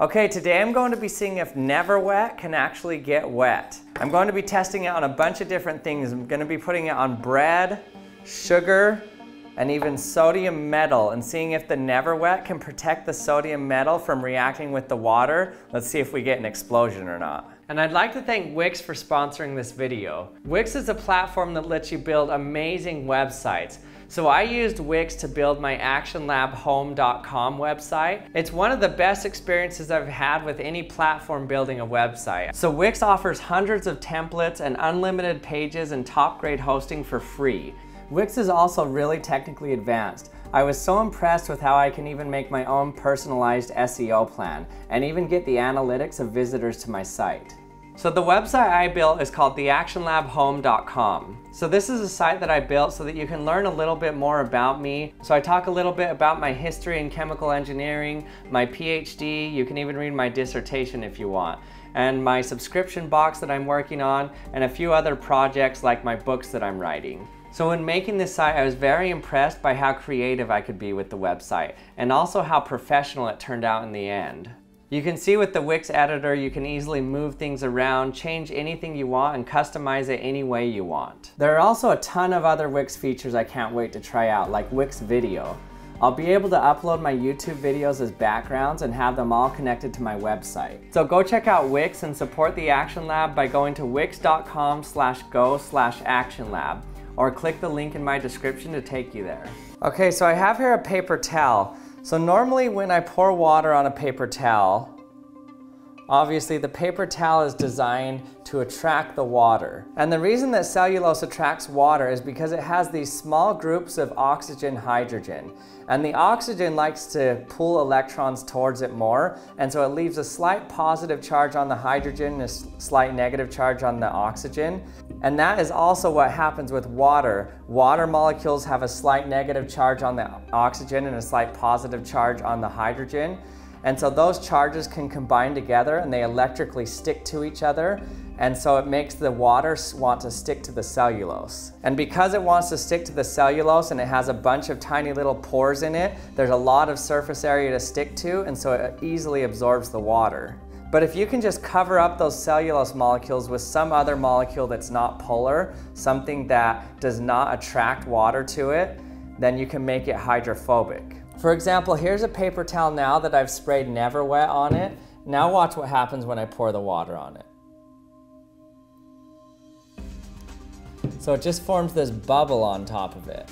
Okay, today I'm going to be seeing if Never Wet can actually get wet. I'm going to be testing it on a bunch of different things. I'm going to be putting it on bread, sugar, and even sodium metal and seeing if the Never Wet can protect the sodium metal from reacting with the water. Let's see if we get an explosion or not. And I'd like to thank Wix for sponsoring this video. Wix is a platform that lets you build amazing websites. So I used Wix to build my actionlabhome.com website. It's one of the best experiences I've had with any platform building a website. So Wix offers hundreds of templates and unlimited pages and top grade hosting for free. Wix is also really technically advanced. I was so impressed with how I can even make my own personalized SEO plan and even get the analytics of visitors to my site. So the website I built is called theactionlabhome.com. So this is a site that I built so that you can learn a little bit more about me. So I talk a little bit about my history in chemical engineering, my PhD, you can even read my dissertation if you want, and my subscription box that I'm working on, and a few other projects like my books that I'm writing. So when making this site, I was very impressed by how creative I could be with the website, and also how professional it turned out in the end. You can see with the Wix editor, you can easily move things around, change anything you want, and customize it any way you want. There are also a ton of other Wix features I can't wait to try out, like Wix Video. I'll be able to upload my YouTube videos as backgrounds and have them all connected to my website. So go check out Wix and support the Action Lab by going to wix.com slash go slash action lab or click the link in my description to take you there. Okay, so I have here a paper towel. So normally when I pour water on a paper towel, obviously the paper towel is designed to attract the water. And the reason that cellulose attracts water is because it has these small groups of oxygen hydrogen. And the oxygen likes to pull electrons towards it more, and so it leaves a slight positive charge on the hydrogen a slight negative charge on the oxygen. And that is also what happens with water. Water molecules have a slight negative charge on the oxygen and a slight positive charge on the hydrogen. And so those charges can combine together and they electrically stick to each other. And so it makes the water want to stick to the cellulose. And because it wants to stick to the cellulose and it has a bunch of tiny little pores in it, there's a lot of surface area to stick to and so it easily absorbs the water. But if you can just cover up those cellulose molecules with some other molecule that's not polar, something that does not attract water to it, then you can make it hydrophobic. For example, here's a paper towel now that I've sprayed Never Wet on it. Now watch what happens when I pour the water on it. So it just forms this bubble on top of it.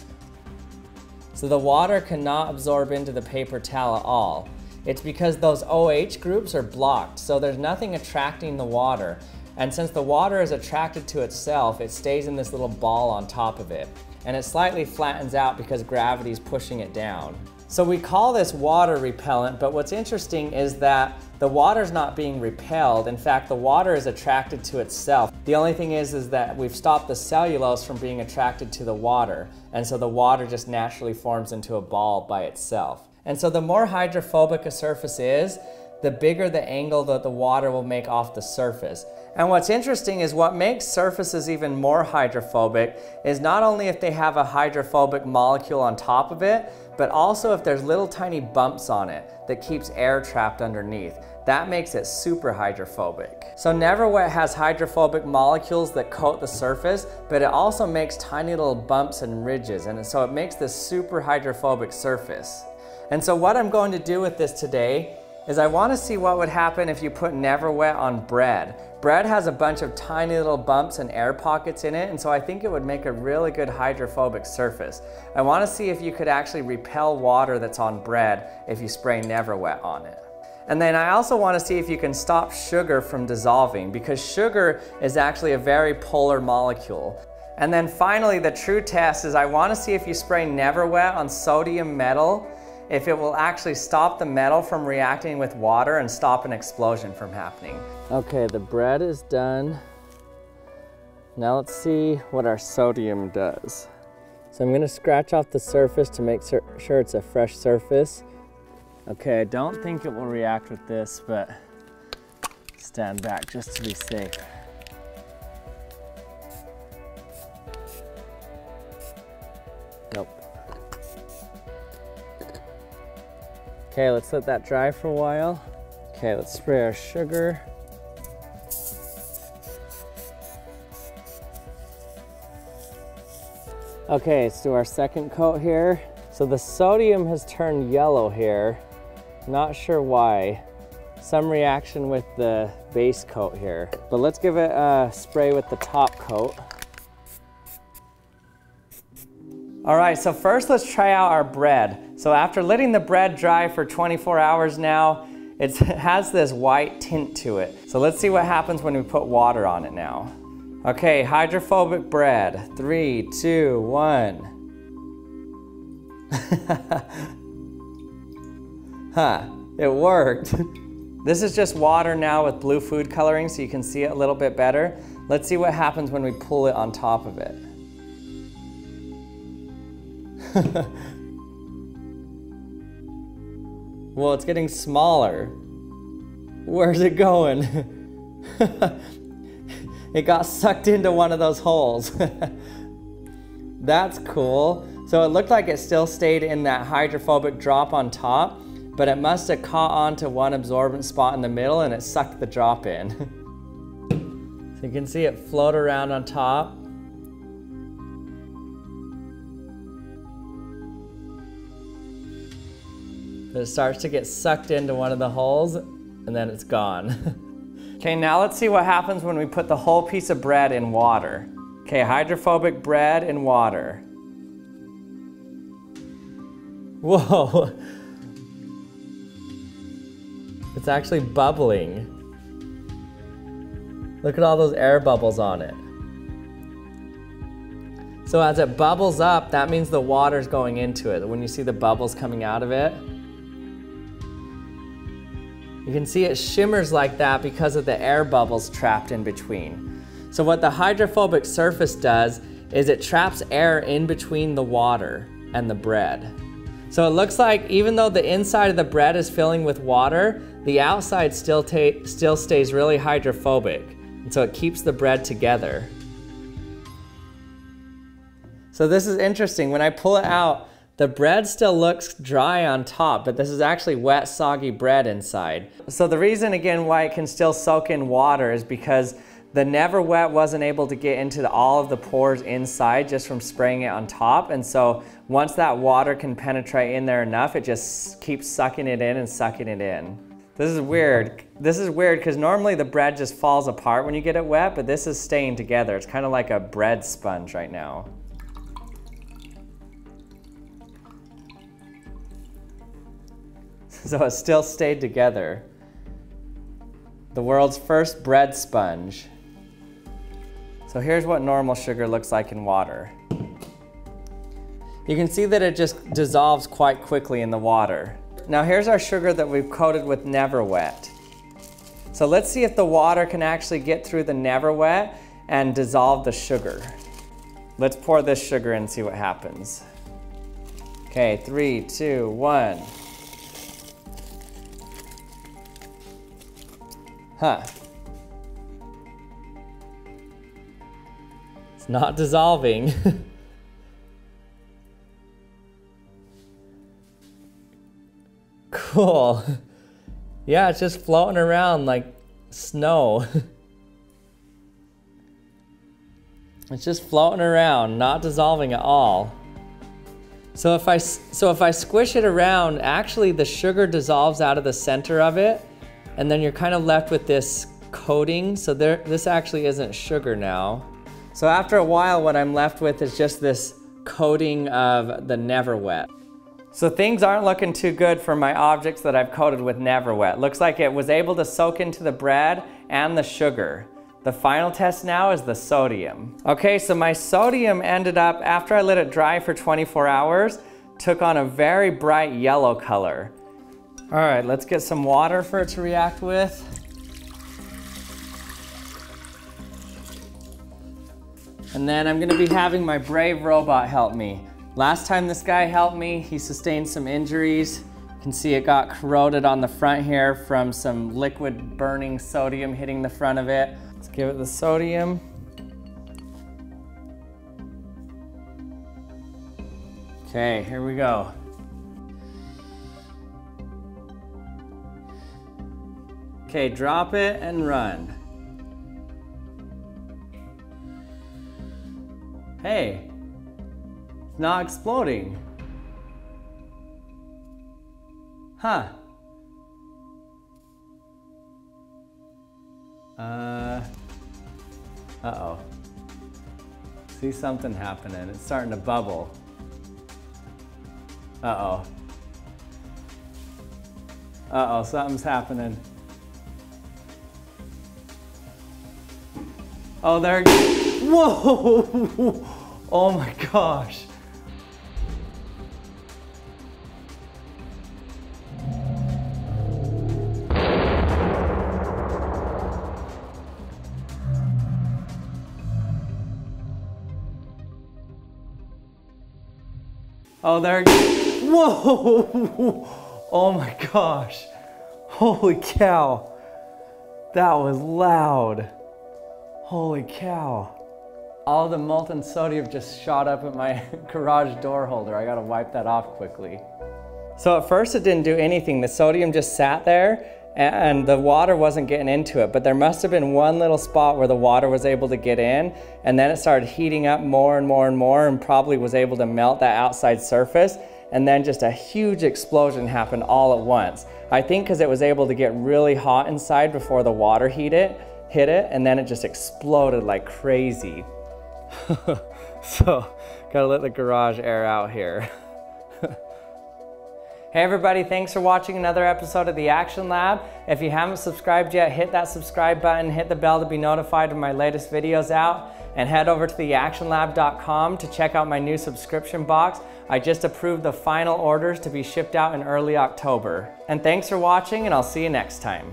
So the water cannot absorb into the paper towel at all. It's because those OH groups are blocked, so there's nothing attracting the water. And since the water is attracted to itself, it stays in this little ball on top of it. And it slightly flattens out because gravity is pushing it down. So we call this water repellent, but what's interesting is that the water's not being repelled. In fact, the water is attracted to itself. The only thing is, is that we've stopped the cellulose from being attracted to the water. And so the water just naturally forms into a ball by itself. And so the more hydrophobic a surface is, the bigger the angle that the water will make off the surface. And what's interesting is what makes surfaces even more hydrophobic is not only if they have a hydrophobic molecule on top of it, but also if there's little tiny bumps on it that keeps air trapped underneath. That makes it super hydrophobic. So Never Wet has hydrophobic molecules that coat the surface, but it also makes tiny little bumps and ridges, and so it makes this super hydrophobic surface. And so what I'm going to do with this today is I want to see what would happen if you put Never Wet on bread. Bread has a bunch of tiny little bumps and air pockets in it, and so I think it would make a really good hydrophobic surface. I want to see if you could actually repel water that's on bread if you spray Never Wet on it. And then I also want to see if you can stop sugar from dissolving because sugar is actually a very polar molecule. And then finally, the true test is I want to see if you spray Never Wet on sodium metal if it will actually stop the metal from reacting with water and stop an explosion from happening. Okay, the bread is done. Now let's see what our sodium does. So I'm gonna scratch off the surface to make sure it's a fresh surface. Okay, I don't think it will react with this, but stand back just to be safe. Nope. Okay, let's let that dry for a while. Okay, let's spray our sugar. Okay, let's do our second coat here. So the sodium has turned yellow here. Not sure why. Some reaction with the base coat here. But let's give it a spray with the top coat. All right, so first let's try out our bread. So after letting the bread dry for 24 hours now, it has this white tint to it. So let's see what happens when we put water on it now. Okay, hydrophobic bread. Three, two, one. huh, it worked. this is just water now with blue food coloring so you can see it a little bit better. Let's see what happens when we pull it on top of it. Well, it's getting smaller. Where's it going? it got sucked into one of those holes. That's cool. So it looked like it still stayed in that hydrophobic drop on top, but it must have caught onto one absorbent spot in the middle and it sucked the drop in. so you can see it float around on top. It starts to get sucked into one of the holes and then it's gone. Okay, now let's see what happens when we put the whole piece of bread in water. Okay, hydrophobic bread in water. Whoa. It's actually bubbling. Look at all those air bubbles on it. So as it bubbles up, that means the water's going into it. When you see the bubbles coming out of it, you can see it shimmers like that because of the air bubbles trapped in between. So what the hydrophobic surface does is it traps air in between the water and the bread. So it looks like even though the inside of the bread is filling with water, the outside still, still stays really hydrophobic. And so it keeps the bread together. So this is interesting. When I pull it out, the bread still looks dry on top, but this is actually wet, soggy bread inside. So the reason, again, why it can still soak in water is because the Never Wet wasn't able to get into the, all of the pores inside just from spraying it on top. And so once that water can penetrate in there enough, it just keeps sucking it in and sucking it in. This is weird. This is weird because normally the bread just falls apart when you get it wet, but this is staying together. It's kind of like a bread sponge right now. So it still stayed together. The world's first bread sponge. So here's what normal sugar looks like in water. You can see that it just dissolves quite quickly in the water. Now here's our sugar that we've coated with Never Wet. So let's see if the water can actually get through the Never Wet and dissolve the sugar. Let's pour this sugar and see what happens. Okay, three, two, one. Huh. It's not dissolving. cool. Yeah, it's just floating around like snow. it's just floating around, not dissolving at all. So if I so if I squish it around, actually the sugar dissolves out of the center of it and then you're kind of left with this coating. So there, this actually isn't sugar now. So after a while, what I'm left with is just this coating of the Never Wet. So things aren't looking too good for my objects that I've coated with Never Wet. Looks like it was able to soak into the bread and the sugar. The final test now is the sodium. Okay, so my sodium ended up, after I let it dry for 24 hours, took on a very bright yellow color. All right, let's get some water for it to react with. And then I'm gonna be having my brave robot help me. Last time this guy helped me, he sustained some injuries. You can see it got corroded on the front here from some liquid burning sodium hitting the front of it. Let's give it the sodium. Okay, here we go. Okay, drop it and run. Hey, it's not exploding. Huh. Uh, uh-oh. See something happening. It's starting to bubble. Uh-oh. Uh-oh, something's happening. Oh, there. Whoa! Oh my gosh. Oh, there. Whoa! Oh my gosh. Holy cow. That was loud. Holy cow. All the molten sodium just shot up at my garage door holder. I gotta wipe that off quickly. So at first it didn't do anything. The sodium just sat there and the water wasn't getting into it, but there must have been one little spot where the water was able to get in and then it started heating up more and more and more and probably was able to melt that outside surface and then just a huge explosion happened all at once. I think because it was able to get really hot inside before the water heat it, hit it and then it just exploded like crazy. so gotta let the garage air out here. Hey everybody, thanks for watching another episode of the Action Lab. If you haven't subscribed yet, hit that subscribe button, hit the bell to be notified when my latest videos out, and head over to theactionlab.com to check out my new subscription box. I just approved the final orders to be shipped out in early October. And thanks for watching, and I'll see you next time.